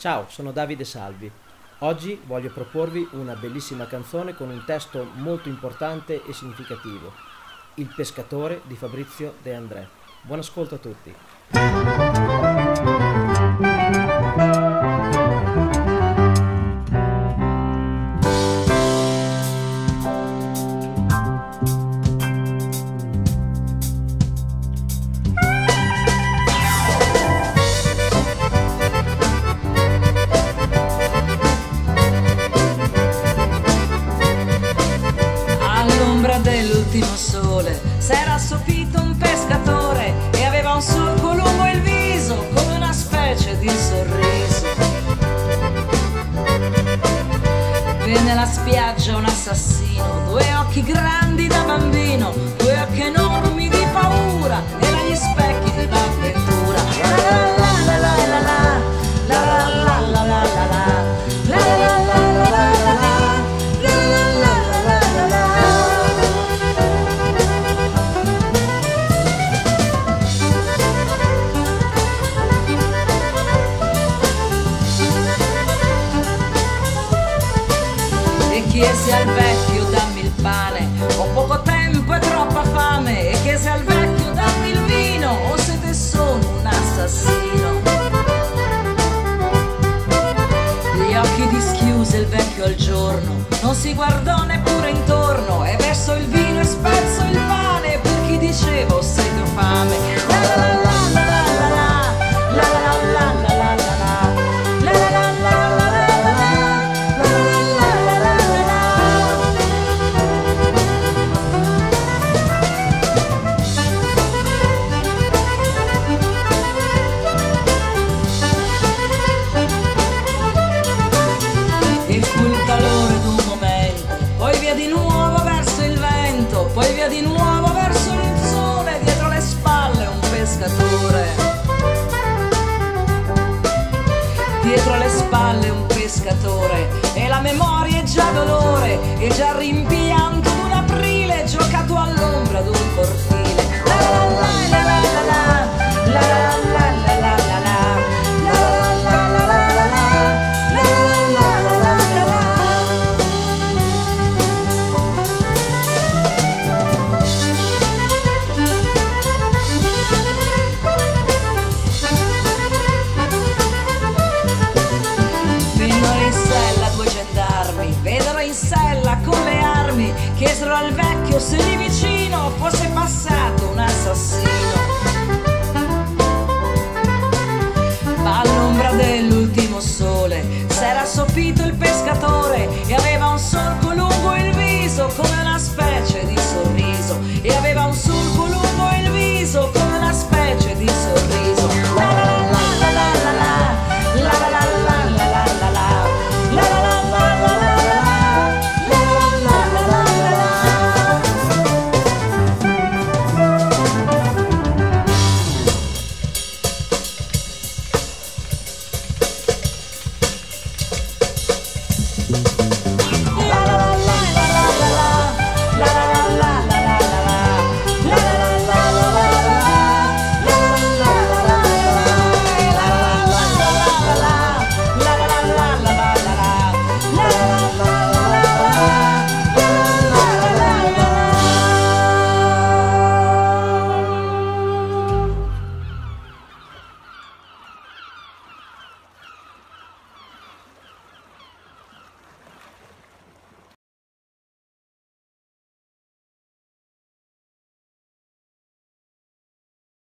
Ciao, sono Davide Salvi. Oggi voglio proporvi una bellissima canzone con un testo molto importante e significativo. Il pescatore di Fabrizio De André. Buon ascolto a tutti. Venne alla spiaggia un assassino, due occhi grandi da bambino, chiese al vecchio dammi il pane. Ho poco tempo e troppa fame e chiese al vecchio dammi il vino o se te sono un assassino. Gli occhi dischiuse il vecchio al giorno non si guardò neppure intorno e verso il vino di nuovo verso il sole, dietro le spalle un pescatore. Dietro le spalle un pescatore, e la memoria è già dolore, è già rimpianto al vecchio se lì vicino fosse passato un assassino. Thank